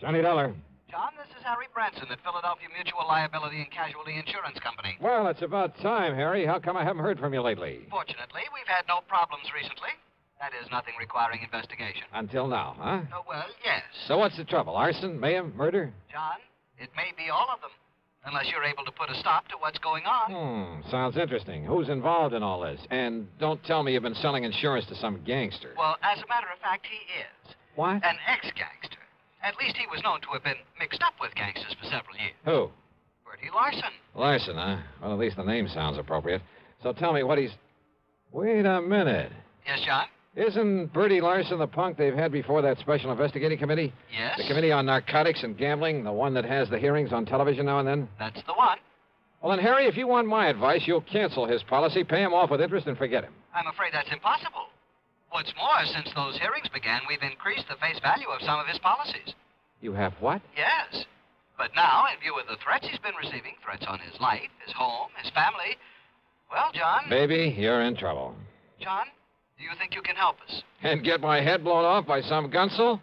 Johnny Dollar. John, this is Harry Branson at Philadelphia Mutual Liability and Casualty Insurance Company. Well, it's about time, Harry. How come I haven't heard from you lately? Fortunately, we've had no problems recently. That is, nothing requiring investigation. Until now, huh? Oh, well, yes. So what's the trouble? Arson, mayhem, murder? John, it may be all of them. Unless you're able to put a stop to what's going on. Hmm, sounds interesting. Who's involved in all this? And don't tell me you've been selling insurance to some gangster. Well, as a matter of fact, he is. What? An ex-gangster. At least he was known to have been mixed up with gangsters for several years. Who? Bertie Larson. Larson, huh? Well, at least the name sounds appropriate. So tell me what he's. Wait a minute. Yes, John? Isn't Bertie Larson the punk they've had before that special investigating committee? Yes? The committee on narcotics and gambling, the one that has the hearings on television now and then? That's the one. Well, then, Harry, if you want my advice, you'll cancel his policy, pay him off with interest, and forget him. I'm afraid that's impossible. What's more, since those hearings began, we've increased the face value of some of his policies. You have what? Yes. But now, in view of the threats he's been receiving, threats on his life, his home, his family, well, John. Baby, you're in trouble. John, do you think you can help us? And get my head blown off by some gunsel?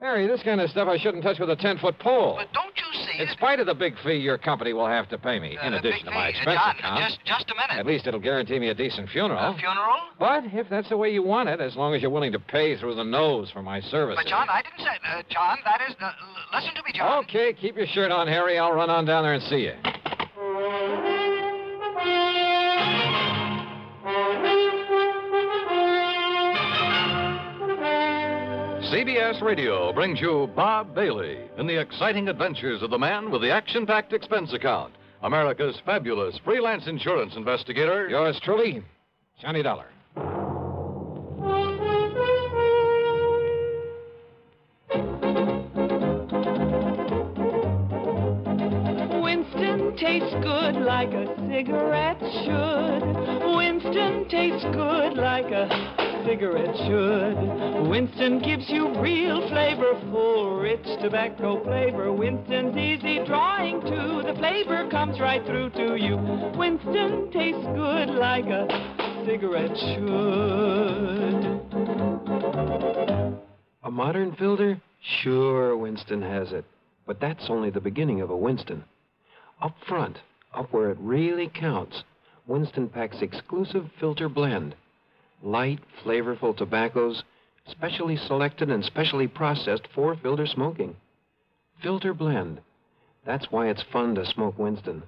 Harry, this kind of stuff I shouldn't touch with a 10 foot pole. But don't you see? In that- spite of the big fee your company will have to pay me, in Uh, addition to my fee. expense John, account. just, just a minute. At least it'll guarantee me a decent funeral. A funeral? But if that's the way you want it, as long as you're willing to pay through the nose for my services. But, John, I didn't say. Uh, John, that is. Uh, listen to me, John. Okay, keep your shirt on, Harry. I'll run on down there and see you. CBS Radio brings you Bob Bailey in the exciting adventures of the man with the action packed expense account, America's fabulous freelance insurance investigator. Yours truly, Johnny Dollar. Winston tastes good like a cigarette should. Winston tastes good like a cigarette should. Winston gives you real flavorful, rich tobacco flavor. Winston's easy drawing too. The flavor comes right through to you. Winston tastes good like a cigarette should. A modern filter? Sure, Winston has it. But that's only the beginning of a Winston. Up front, up where it really counts, Winston packs exclusive filter blend. Light, flavorful tobaccos, specially selected and specially processed for filter smoking. Filter blend. That's why it's fun to smoke Winston,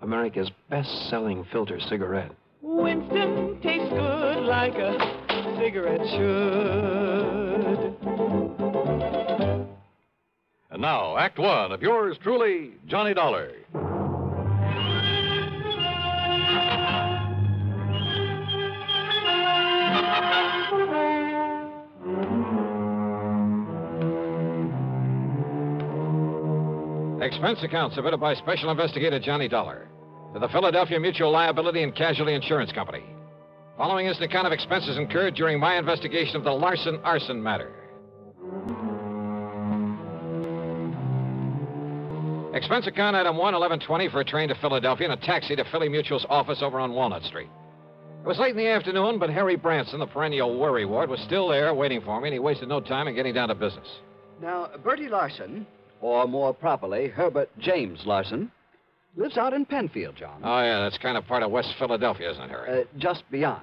America's best selling filter cigarette. Winston tastes good like a cigarette should. And now, Act One of yours truly, Johnny Dollar. Expense account submitted by Special Investigator Johnny Dollar to the Philadelphia Mutual Liability and Casualty Insurance Company. Following is the account of expenses incurred during my investigation of the Larson arson matter. Expense account item 1 1120 for a train to Philadelphia and a taxi to Philly Mutual's office over on Walnut Street. It was late in the afternoon, but Harry Branson, the perennial worry ward, was still there waiting for me, and he wasted no time in getting down to business. Now, Bertie Larson, or more properly, Herbert James Larson, lives out in Penfield, John. Oh, yeah, that's kind of part of West Philadelphia, isn't it, Harry? Uh, just beyond.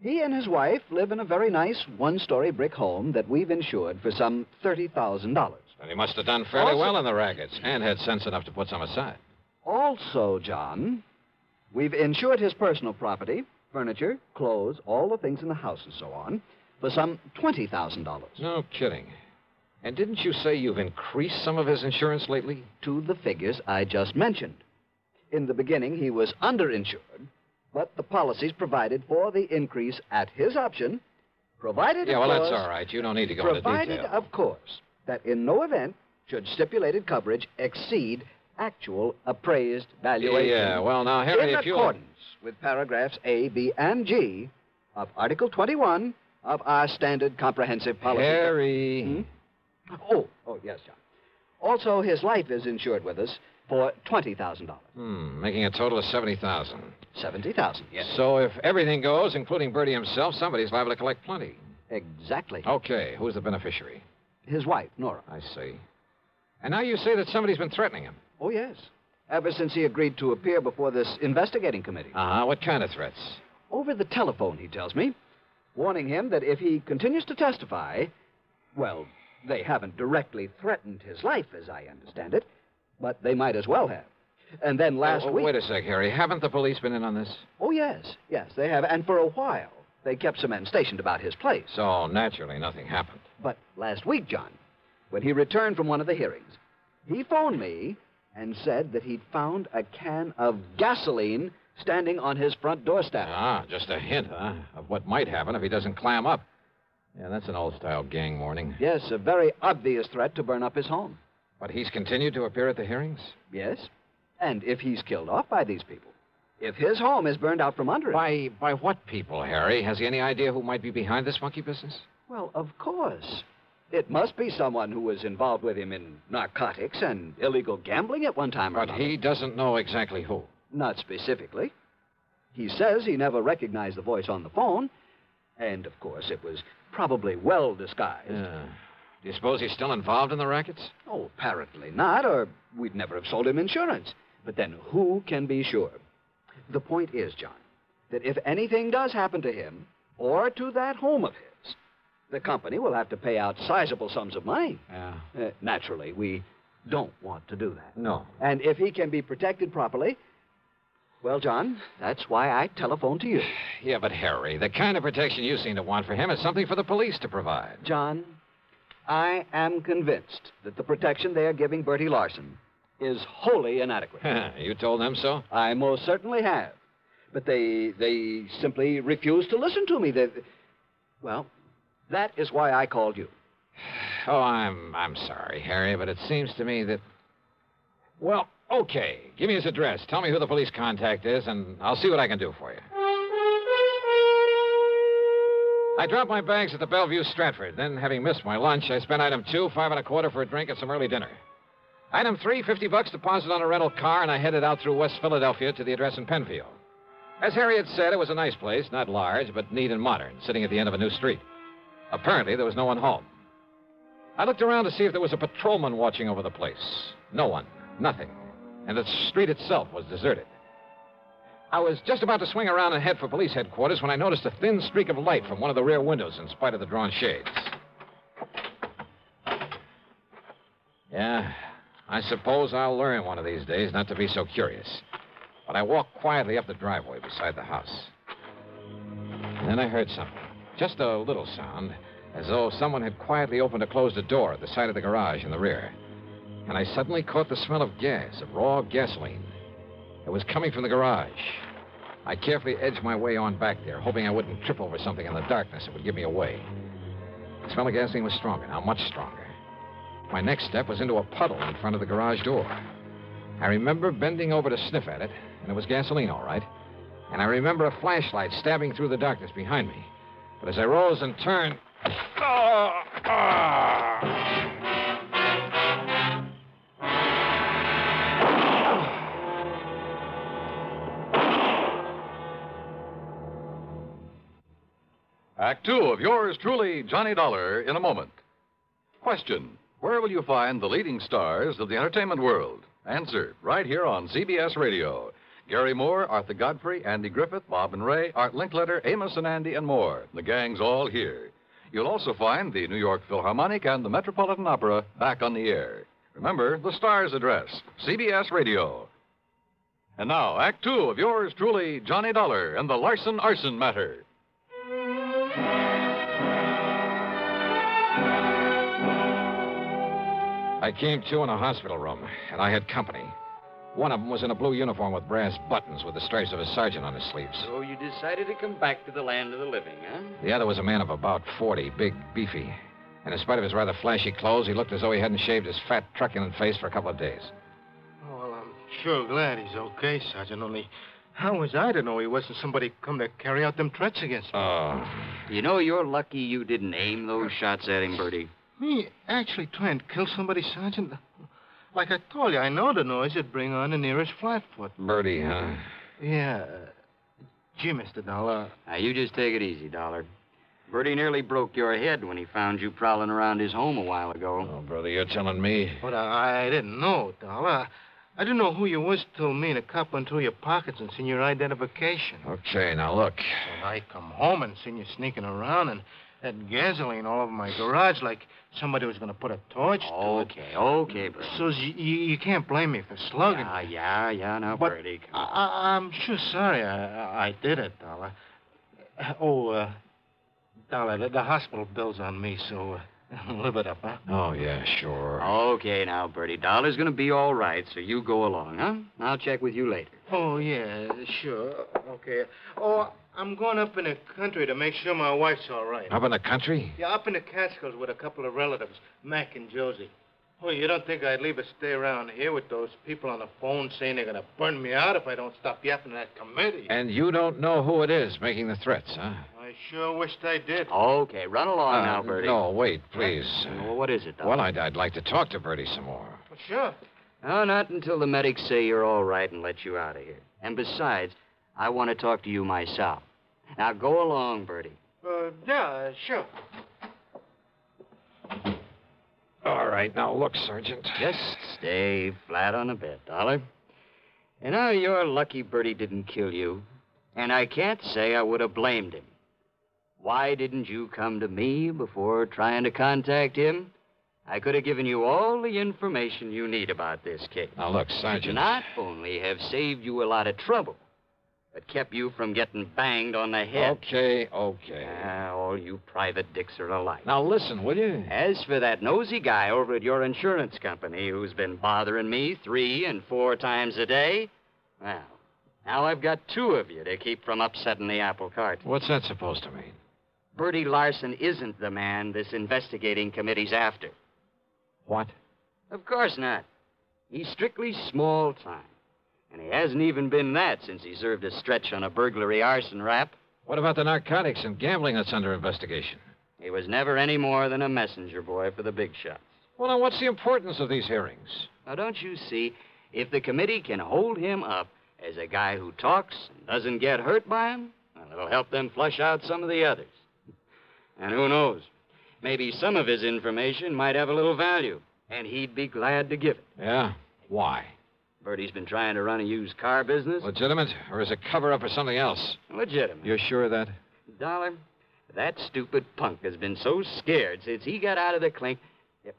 He and his wife live in a very nice one story brick home that we've insured for some $30,000. and he must have done fairly Also- well in the rackets, and had sense enough to put some aside. Also, John, we've insured his personal property, furniture, clothes, all the things in the house and so on, for some $20,000 No kidding. And didn't you say you've increased some of his insurance lately? to the figures I just mentioned. In the beginning, he was underinsured, but the policies provided for the increase at his option, provided, Yeah, of well, course, that's all right. You don't need to go into provided, detail. of course, that in no event should stipulated coverage exceed actual appraised valuation. Yeah, well, now, Harry, in if you... In accordance with paragraphs A, B, and G of Article 21 of our standard comprehensive policy. Harry... Hmm? Oh, oh, yes, John. Also, his life is insured with us for $20,000. Hmm, making a total of 70000 70,000, yes. So if everything goes, including Bertie himself, somebody's liable to collect plenty. Exactly. Okay, who's the beneficiary? His wife, Nora. I see. And now you say that somebody's been threatening him. Oh, yes. Ever since he agreed to appear before this investigating committee. Uh huh. What kind of threats? Over the telephone, he tells me, warning him that if he continues to testify, well, they haven't directly threatened his life, as I understand it, but they might as well have. And then last Oh, week. Wait a sec, Harry. Haven't the police been in on this? Oh, yes, yes, they have. And for a while, they kept some men stationed about his place. So, naturally, nothing happened. But last week, John, when he returned from one of the hearings, he phoned me and said that he'd found a can of gasoline standing on his front doorstep. Ah, just a hint, huh, of what might happen if he doesn't clam up. Yeah, that's an old style gang warning. Yes, a very obvious threat to burn up his home. But he's continued to appear at the hearings? Yes. And if he's killed off by these people, if his home is burned out from under him. By by what people, Harry? Has he any idea who might be behind this monkey business? Well, of course. It must be someone who was involved with him in narcotics and illegal gambling at one time or But another. But he doesn't know exactly who. Not specifically. He says he never recognized the voice on the phone, and of course it was probably well disguised. Yeah. Do you suppose he's still involved in the rackets? Oh, apparently not, or we'd never have sold him insurance. But then who can be sure? The point is, John, that if anything does happen to him or to that home of his, the company will have to pay out sizable sums of money. Yeah. Uh, naturally, we don't want to do that. No. And if he can be protected properly, well, John, that's why I telephoned to you. Yeah, but Harry, the kind of protection you seem to want for him is something for the police to provide. John, I am convinced that the protection they are giving Bertie Larson is wholly inadequate. you told them so? I most certainly have. But they they simply refuse to listen to me. They, well, that is why I called you. Oh, I'm I'm sorry, Harry, but it seems to me that Well, okay. Give me his address. Tell me who the police contact is, and I'll see what I can do for you. I dropped my bags at the Bellevue Stratford. Then, having missed my lunch, I spent item two, five and a quarter for a drink and some early dinner. Item three, 50 bucks deposit on a rental car, and I headed out through West Philadelphia to the address in Penfield. As Harriet said, it was a nice place, not large, but neat and modern, sitting at the end of a new street. Apparently, there was no one home. I looked around to see if there was a patrolman watching over the place. No one. Nothing. And the street itself was deserted. I was just about to swing around and head for police headquarters when I noticed a thin streak of light from one of the rear windows in spite of the drawn shades. Yeah, I suppose I'll learn one of these days not to be so curious. But I walked quietly up the driveway beside the house. And Then I heard something. Just a little sound, as though someone had quietly opened or closed a door at the side of the garage in the rear. And I suddenly caught the smell of gas, of raw gasoline. It was coming from the garage. I carefully edged my way on back there, hoping I wouldn't trip over something in the darkness that would give me away. The smell of gasoline was stronger now, much stronger. My next step was into a puddle in front of the garage door. I remember bending over to sniff at it, and it was gasoline, all right. And I remember a flashlight stabbing through the darkness behind me. But as I rose and turned. Oh, Act two of yours truly, Johnny Dollar, in a moment. Question Where will you find the leading stars of the entertainment world? Answer right here on CBS Radio. Garry Moore, Arthur Godfrey, Andy Griffith, Bob and Ray, Art Linkletter, Amos and Andy, and more. The gang's all here. You'll also find the New York Philharmonic and the Metropolitan Opera back on the air. Remember the star's address CBS Radio. And now, Act Two of yours truly, Johnny Dollar and the Larson Arson Matter. I came to in a hospital room, and I had company. One of them was in a blue uniform with brass buttons with the stripes of a sergeant on his sleeves. So you decided to come back to the land of the living, huh? The other was a man of about 40, big, beefy. And in spite of his rather flashy clothes, he looked as though he hadn't shaved his fat, truculent face for a couple of days. Oh, well, I'm sure glad he's okay, Sergeant. Only, how was I to know he wasn't somebody come to carry out them threats against me? Oh. You know, you're lucky you didn't aim those shots at him, Bertie. Me actually trying to kill somebody, Sergeant? Like I told you, I know the noise it'd bring on the nearest flatfoot. Bertie, huh? Yeah. uh, Gee, Mr. Dollar. Now, you just take it easy, Dollar. Bertie nearly broke your head when he found you prowling around his home a while ago. Oh, brother, you're telling me. But I, I didn't know, Dollar. I didn't know who you was till me and a cop went through your pockets and seen your identification. Okay, now look. And I come home and seen you sneaking around and had gasoline all over my garage like somebody was going to put a torch to it. Okay, okay, Bertie. So you, you, you can't blame me for slugging. Yeah, yeah, yeah. Now, But Bertie, I, I, I'm sure sorry I, I did it, Dollar. Oh, uh, Dollar, the, the hospital bill's on me, so uh, live it up, huh? Oh, yeah, sure. Okay, now, Bertie. Dollar's gonna be all right, so you go along, huh? I'll check with you later. Oh, yeah, sure. Okay. Oh, I'm going up in the country to make sure my wife's all right. Up in the country? Yeah, up in the Catskills with a couple of relatives, Mac and Josie. Oh, you don't think I'd leave her stay around here with those people on the phone saying they're going to burn me out if I don't stop yapping at that committee? And you don't know who it is making the threats, huh? I sure wished I did. Okay, run along Uh, now, Bertie. No, wait, please. Well, what is it, Dollar? Well, I'd, I'd like to talk to Bertie some more. Well, sure. No, not until the medics say you're all right and let you out of here. And besides, I want to talk to you myself. Now, go along, Bertie. Uh, yeah, sure. All right, now look, Sergeant. Just stay flat on the bed, Dollar. And now you're lucky Bertie didn't kill you. And I can't say I would have blamed him. Why didn't you come to me before trying to contact him? I could have given you all the information you need about this case. Now look, Sergeant. Not only have saved you a lot of trouble, but kept you from getting banged on the head. Okay, okay. Ah, all you private dicks are alike. Now listen, will you? As for that nosy guy over at your insurance company who's been bothering me three and four times a day, well, now I've got two of you to keep from upsetting the apple cart. What's that supposed to mean? Bertie Larson isn't the man this investigating committee's after. What? Of course not. He's strictly small time. And he hasn't even been that since he served a stretch on a burglary arson rap. What about the narcotics and gambling that's under investigation? He was never any more than a messenger boy for the big shots. Well, now, what's the importance of these hearings? Now, don't you see? If the committee can hold him up as a guy who talks and doesn't get hurt by him, well, it'll help them flush out some of the others. And who knows? Maybe some of his information might have a little value, and he'd be glad to give it. Yeah? Why? Bertie's been trying to run a used car business. Legitimate, or is it cover up for something else? Legitimate. You're sure of that? Dollar, that stupid punk has been so scared since he got out of the clink. Yep.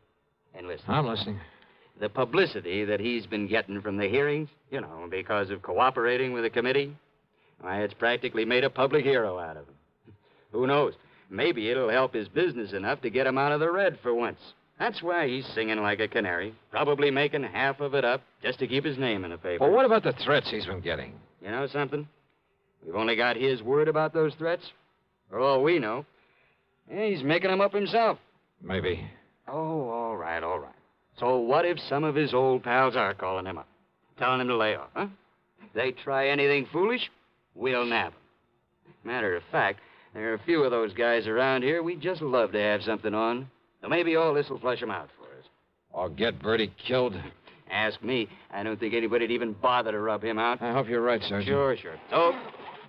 And listen. I'm listening. The publicity that he's been getting from the hearings, you know, because of cooperating with the committee, why, it's practically made a public hero out of him. Who knows? Maybe it'll help his business enough to get him out of the red for once. That's why he's singing like a canary, probably making half of it up just to keep his name in the paper. Well, what about the threats he's been getting? You know something? We've only got his word about those threats. For all we know. Yeah, he's making them up himself. Maybe. Oh, all right, all right. So what if some of his old pals are calling him up, telling him to lay off, huh? They try anything foolish, we'll nab them. Matter of fact, there are a few of those guys around here we'd just love to have something on. So maybe all this will flush him out for us. Or get Bertie killed? Ask me. I don't think anybody'd even bother to rub him out. I hope you're right, Sergeant. Sure, sure. So,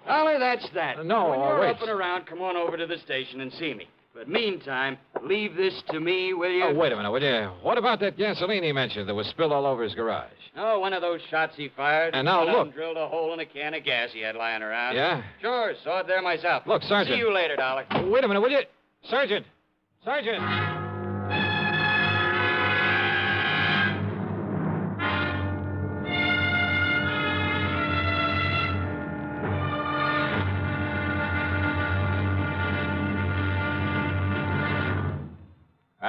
Dolly, that's that. Uh, no, when you're wait. up and around, come on over to the station and see me. But meantime, leave this to me, will you? Oh, wait a minute, will you? What about that gasoline he mentioned that was spilled all over his garage? Oh, one of those shots he fired. And now look. drilled a hole in a can of gas he had lying around. Yeah? Sure, saw it there myself. Look, Sergeant. See you later, Dolly. Wait a minute, will you? Sergeant! Sergeant!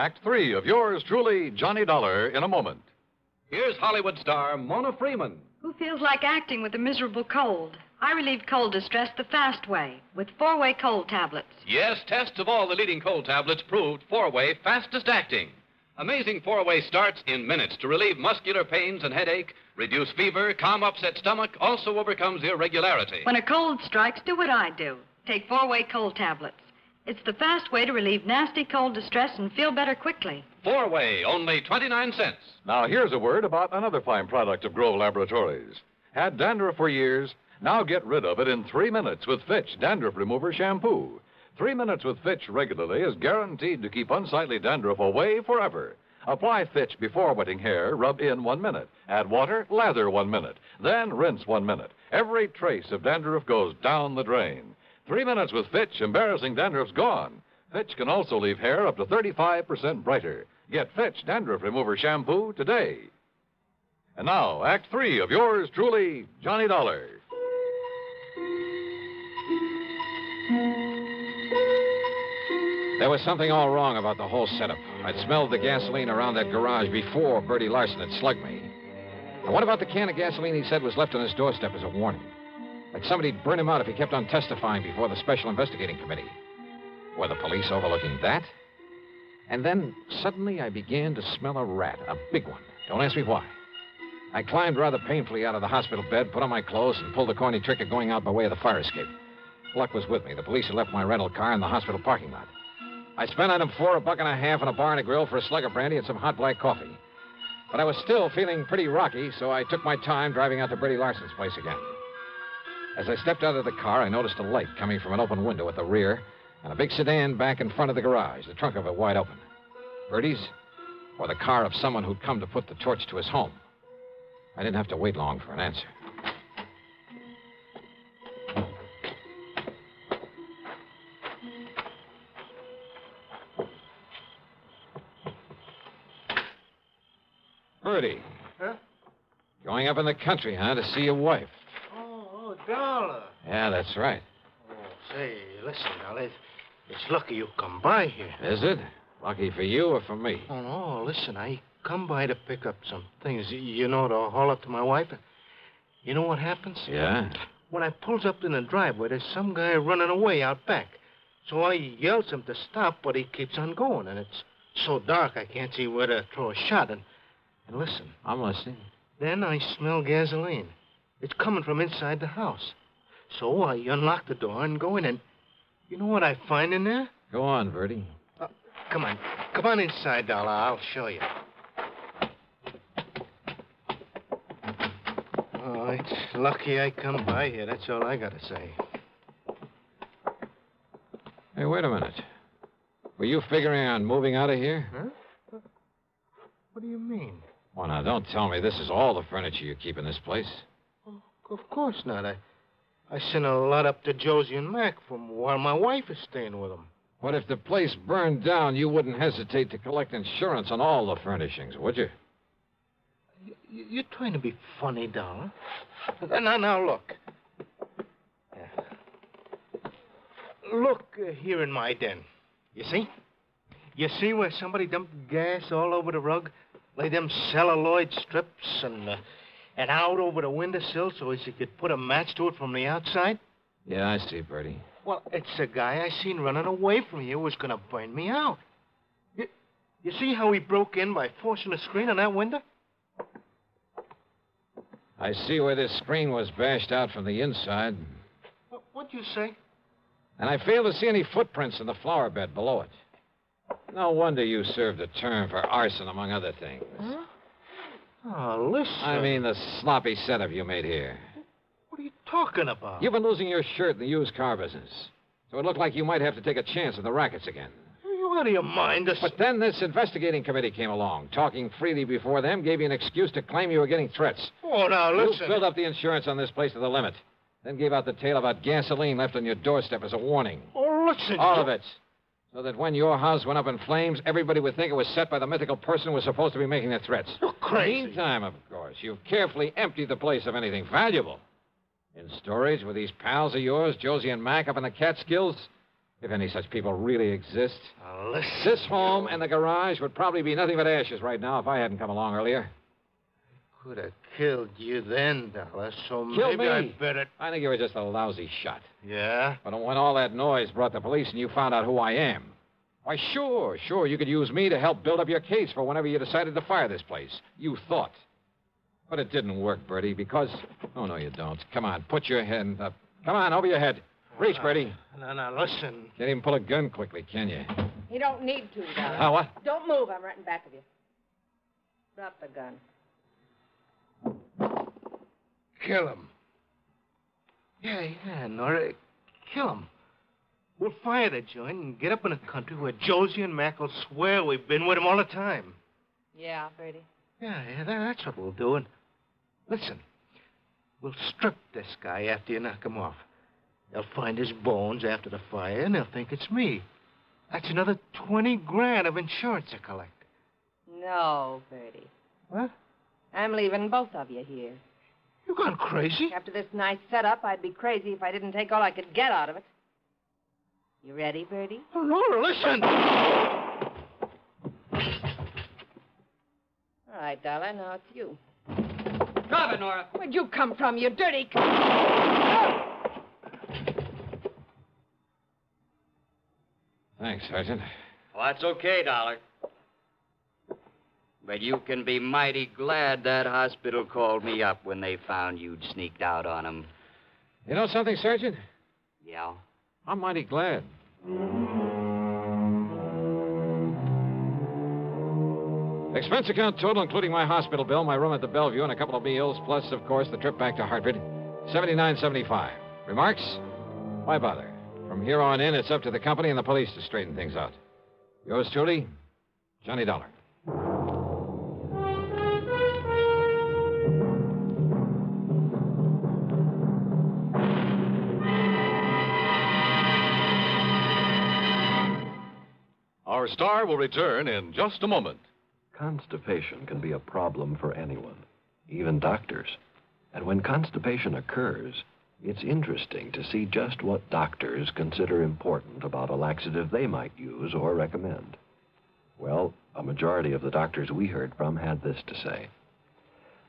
Act three of yours truly, Johnny Dollar, in a moment. Here's Hollywood star Mona Freeman. Who feels like acting with a miserable cold? I relieve cold distress the fast way with four way cold tablets. Yes, tests of all the leading cold tablets proved four way fastest acting. Amazing four way starts in minutes to relieve muscular pains and headache, reduce fever, calm upset stomach, also overcomes irregularity. When a cold strikes, do what I do take four way cold tablets. It's the fast way to relieve nasty cold distress and feel better quickly. Four way, only 29 cents. Now, here's a word about another fine product of Grove Laboratories. Had dandruff for years? Now get rid of it in three minutes with Fitch Dandruff Remover Shampoo. Three minutes with Fitch regularly is guaranteed to keep unsightly dandruff away forever. Apply Fitch before wetting hair, rub in one minute. Add water, lather one minute. Then rinse one minute. Every trace of dandruff goes down the drain. Three minutes with Fitch, embarrassing dandruff's gone. Fitch can also leave hair up to 35% brighter. Get Fitch Dandruff Remover Shampoo today. And now, Act Three of yours truly, Johnny Dollar. There was something all wrong about the whole setup. I'd smelled the gasoline around that garage before Bertie Larson had slugged me. And what about the can of gasoline he said was left on his doorstep as a warning? Like somebody'd burn him out if he kept on testifying before the Special Investigating Committee. Were the police overlooking that? And then suddenly I began to smell a rat, a big one. Don't ask me why. I climbed rather painfully out of the hospital bed, put on my clothes, and pulled the corny trick of going out by way of the fire escape. Luck was with me. The police had left my rental car in the hospital parking lot. I spent item four a buck and a half on a bar and a grill for a slug of brandy and some hot black coffee. But I was still feeling pretty rocky, so I took my time driving out to Bertie Larson's place again. As I stepped out of the car, I noticed a light coming from an open window at the rear and a big sedan back in front of the garage, the trunk of it wide open. Bertie's or the car of someone who'd come to put the torch to his home. I didn't have to wait long for an answer. Bertie. Huh? Going up in the country, huh, to see your wife? Dollar. Yeah, that's right. Oh, say, listen. It's, it's lucky you come by here. Is it? Lucky for you or for me? Oh, no, listen, I come by to pick up some things, you know, to haul up to my wife. You know what happens? Yeah? When I pulls up in the driveway, there's some guy running away out back. So I yells him to stop, but he keeps on going, and it's so dark I can't see where to throw a shot. And, and listen, I'm listening. then I smell gasoline. It's coming from inside the house. So I unlock the door and go in, and you know what I find in there? Go on, Bertie. Uh, come on, come on inside, Dollar. I'll show you. Oh, it's lucky I come by here. That's all I gotta say. Hey, wait a minute. Were you figuring on moving out of here? Huh? What do you mean? Well, now, don't tell me this is all the furniture you keep in this place. Of course not. I, I sent a lot up to Josie and Mac from while my wife is staying with them. What if the place burned down? You wouldn't hesitate to collect insurance on all the furnishings, would you? You- You're trying to be funny, Dollar. Now, now, look. Look uh, here in my den. You see? You see where somebody dumped gas all over the rug? Lay them celluloid strips and, uh, and out over the windowsill so as you could put a match to it from the outside? Yeah, I see, Bertie. Well, it's a guy I seen running away from here who was going to burn me out. You, you see how he broke in by forcing the screen on that window? I see where this screen was bashed out from the inside, What, what'd you say? and I fail to see any footprints in the flower bed below it. No wonder you served a term for arson, among other things. Oh, listen. I mean, the sloppy setup you made here. What are you talking about? You've been losing your shirt in the used car business. So it looked like you might have to take a chance in the rackets again. Are You out of your mind? This... But then this investigating committee came along. Talking freely before them gave you an excuse to claim you were getting threats. Oh, now, listen. You filled up the insurance on this place to the limit. Then gave out the tale about gasoline left on your doorstep as a warning. Oh, listen. All of it. So that when your house went up in flames, everybody would think it was set by the mythical person who was supposed to be making the threats. You're crazy. Meantime, of course, you've carefully emptied the place of anything valuable. In storage with these pals of yours, Josie and Mac, up in the Catskills, if any such people really exist. Now, listen. This home and the garage would probably be nothing but ashes right now if I hadn't come along earlier. Could have killed you then, Dollar, so Kill maybe me. I better... I think you were just a lousy shot. Yeah? But when all that noise brought the police and you found out who I am, why, sure, sure, you could use me to help build up your case for whenever you decided to fire this place. You thought. But it didn't work, Bertie, because. Oh, no, you don't. Come on, put your hand up. Come on, over your head. Reach, Bertie. Uh, now, now, listen. Can't even pull a gun quickly, can you? You don't need to, Dollar. Oh, what? Don't move. I'm right in back of you. Drop the gun. Kill him. Yeah, yeah, Nora. Kill him. We'll fire the joint and get up in a country where Josie and Mac will swear we've been with him all the time. Yeah, Bertie. Yeah, yeah, that, that's what we'll do. And listen, we'll strip this guy after you knock him off. They'll find his bones after the fire, and they'll think it's me. That's another 20 grand of insurance to collect. No, Bertie. What? I'm leaving both of you here. You gone crazy? After this nice setup, I'd be crazy if I didn't take all I could get out of it. You ready, Bertie? Oh, Laura, listen! All right, Dollar, now it's you. Drop it, Nora. Where'd you come from, you dirty... c- Thanks, Sergeant. Well, that's okay, Dollar. But you can be mighty glad that hospital called me up when they found you'd sneaked out on them. You know something, Sergeant? Yeah? I'm mighty glad. Expense account total, including my hospital bill, my room at the Bellevue, and a couple of meals, plus, of course, the trip back to Hartford. Seventy-nine seventy-five. Remarks? Why bother? From here on in, it's up to the company and the police to straighten things out. Yours truly, Johnny Dollar. Star will return in just a moment. Constipation can be a problem for anyone, even doctors. And when constipation occurs, it's interesting to see just what doctors consider important about a laxative they might use or recommend. Well, a majority of the doctors we heard from had this to say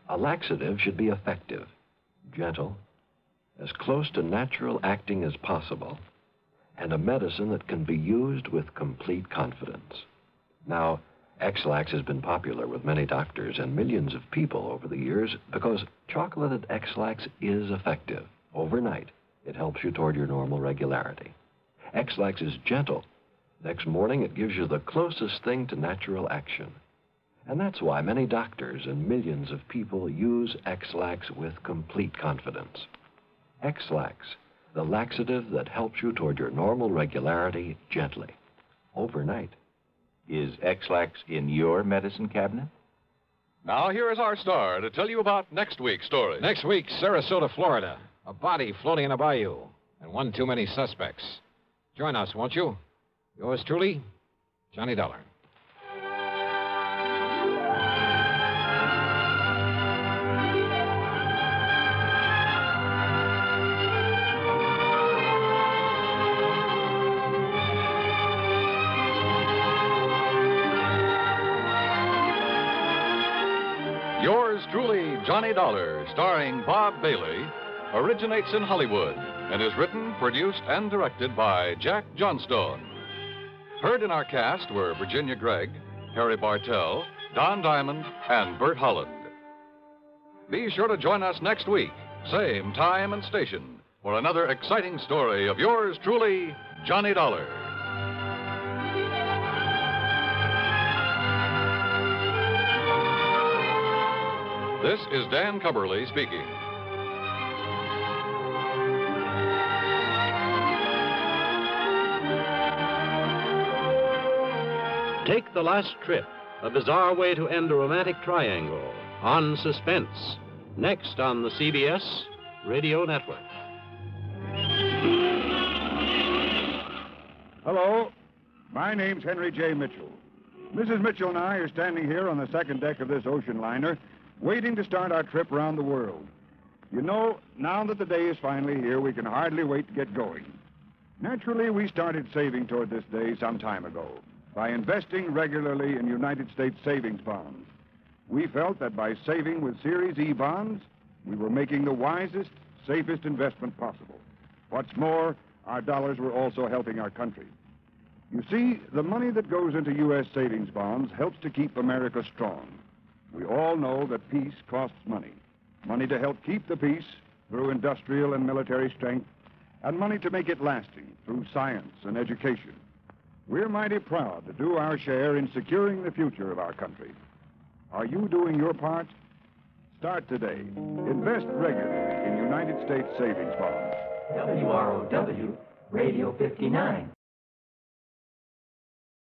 A laxative should be effective, gentle, as close to natural acting as possible, and a medicine that can be used with complete confidence. Now, Ex-Lax has been popular with many doctors and millions of people over the years because chocolated Ex-Lax is effective. Overnight, it helps you toward your normal regularity. Ex-Lax is gentle. Next morning, it gives you the closest thing to natural action. And that's why many doctors and millions of people use Ex-Lax with complete confidence. Ex-Lax, the laxative that helps you toward your normal regularity gently, overnight. Is Ex-Lax in your medicine cabinet? Now, here is our star to tell you about next week's story. Next week, Sarasota, Florida. A body floating in a bayou, and one too many suspects. Join us, won't you? Yours truly, Johnny Dollar. Dollar, starring Bob Bailey, originates in Hollywood and is written, produced, and directed by Jack Johnstone. Heard in our cast were Virginia Gregg, Harry Bartell, Don Diamond, and Bert Holland. Be sure to join us next week, same time and station, for another exciting story of yours truly, Johnny Dollar. This is Dan Cubberly speaking. Take the last trip, a bizarre way to end a romantic triangle on Suspense. Next on the CBS Radio Network. Hello. My name's Henry J. Mitchell. Mrs. Mitchell and I are standing here on the second deck of this ocean liner, waiting to start our trip around the world. You know, now that the day is finally here, we can hardly wait to get going. Naturally, we started saving toward this day some time ago by investing regularly in United States savings bonds. We felt that by saving with Series E bonds, we were making the wisest, safest investment possible. What's more, our dollars were also helping our country. You see, the money that goes into U.S. savings bonds helps to keep America strong. We all know that peace costs money. Money to help keep the peace through industrial and military strength, and money to make it lasting through science and education. We're mighty proud to do our share in securing the future of our country. Are you doing your part? Start today. Invest regularly in United States savings bonds. WROW, Radio 59.